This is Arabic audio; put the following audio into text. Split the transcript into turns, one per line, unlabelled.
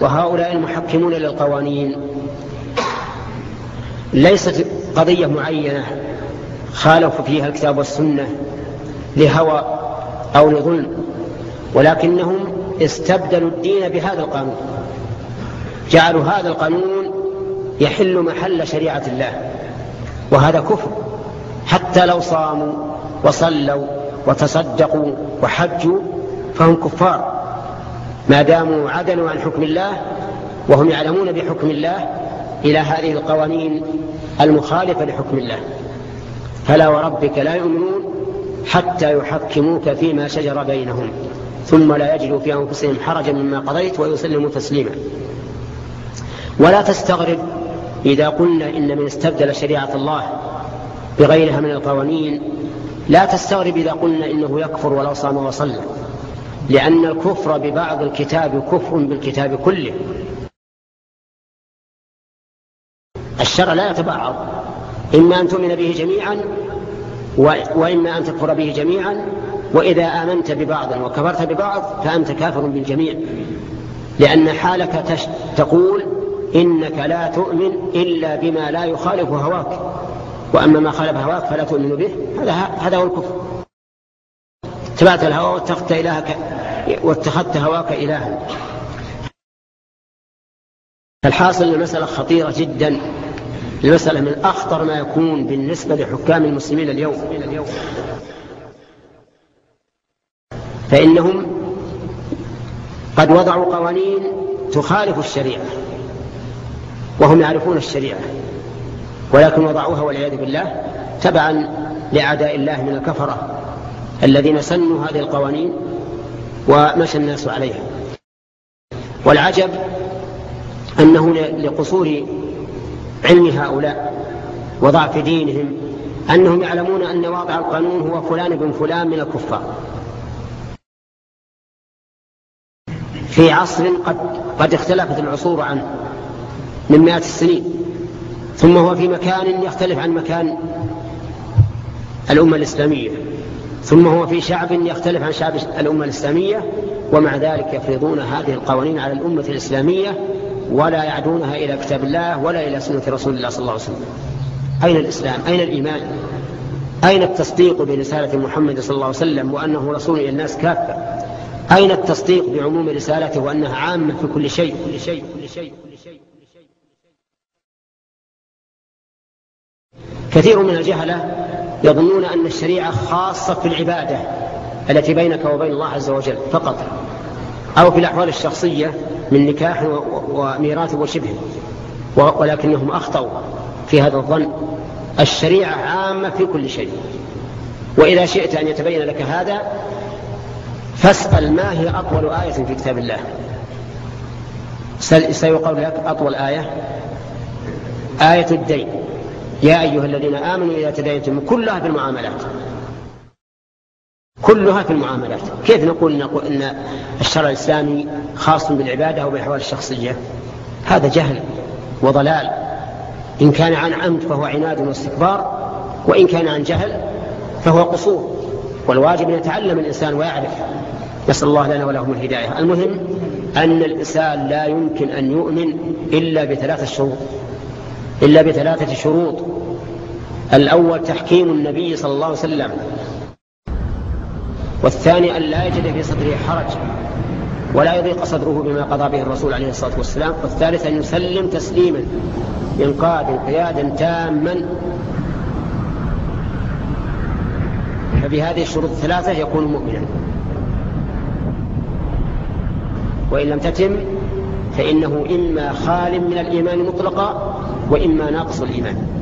وهؤلاء المحكمون للقوانين. ليست قضية معينة خالفوا فيها الكتاب والسنة لهوى أو لظلم ولكنهم استبدلوا الدين بهذا القانون. جعلوا هذا القانون يحل محل شريعة الله وهذا كفر. حتى لو صاموا وصلوا وتصدقوا وحجوا فهم كفار. ما داموا عدلوا عن حكم الله وهم يعلمون بحكم الله إلى هذه القوانين المخالفة لحكم الله. فلا وربك لا يؤمنون حتى يحكموك فيما شجر بينهم ثم لا يجدوا في أنفسهم حرجا مما قضيت ويسلموا تسليما. ولا تستغرب إذا قلنا إن من استبدل شريعة الله بغيرها من القوانين لا تستغرب إذا قلنا إنه يكفر ولو صام وصلى. لأن الكفر ببعض الكتاب كفر بالكتاب كله. الشرع لا يتبعض. إما أن تؤمن به جميعا وإما أن تكفر به جميعا. وإذا آمنت ببعض وكفرت ببعض فأنت كافر بالجميع. لأن حالك تقول إنك لا تؤمن إلا بما لا يخالف هواك. وأما ما خالف هواك فلا تؤمن به. هذا هذا هو الكفر. اتبعت الهوى واتخذت إلهك واتخذت هواك إلها. الحاصل المسألة خطيرة جدا. المسألة من أخطر ما يكون بالنسبة لحكام المسلمين اليوم. فإنهم قد وضعوا قوانين تخالف الشريعة وهم يعرفون الشريعة ولكن وضعوها والعياذ بالله تبعا لأعداء الله من الكفرة. الذين سنوا هذه القوانين ومشى الناس عليها. والعجب أنه لقصور علم هؤلاء وضعف دينهم أنهم يعلمون أن واضع القانون هو فلان بن فلان من الكفار. في عصر قد قد اختلفت العصور عنه من مئات السنين. ثم هو في مكان يختلف عن مكان الأمة الإسلامية. ثم هو في شعب يختلف عن شعب الأمة الإسلامية ومع ذلك يفرضون هذه القوانين على الأمة الإسلامية ولا يعدونها إلى كتاب الله ولا إلى سنة رسول الله صلى الله عليه وسلم. أين الإسلام؟ أين الإيمان؟ أين التصديق برسالة محمد صلى الله عليه وسلم وأنه رسول إلى الناس كافة؟ أين التصديق بعموم رسالته وأنها عامة في كل شيء؟ كل شيء كل شيء كل شيء كثير من الجهلة يظنون أن الشريعة خاصة في العبادة التي بينك وبين الله عز وجل فقط أو في الأحوال الشخصية من نكاح وميراث وشبه ولكنهم أخطأوا في هذا الظن. الشريعة عامة في كل شيء. وإذا شئت أن يتبين لك هذا فاسأل ما هي أطول آية في كتاب الله. سيقول لك أطول آية. آية الدين. يا أيها الذين آمنوا إذا تداينتم كلها في المعاملات. كلها في المعاملات. كيف نقول ان الشرع الإسلامي خاص بالعبادة وبالأحوال الشخصية؟ هذا جهل وضلال. إن كان عن عمد فهو عناد واستكبار وإن كان عن جهل فهو قصور. والواجب أن يتعلم الإنسان ويعرف. نسأل الله لنا ولهم الهداية. المهم أن الإنسان لا يمكن أن يؤمن إلا بثلاثة شروط. إلا بثلاثة شروط. الأول تحكيم النبي صلى الله عليه وسلم. والثاني أن لا يجد في صدره حرج ولا يضيق صدره بما قضى به الرسول عليه الصلاة والسلام. والثالث أن يسلم تسليما إنقاذ قيادا تاما. فبهذه الشروط الثلاثة يكون مؤمنا. وإن لم تتم فإنه إما خال من الإيمان مطلقا وإما ناقص الإيمان.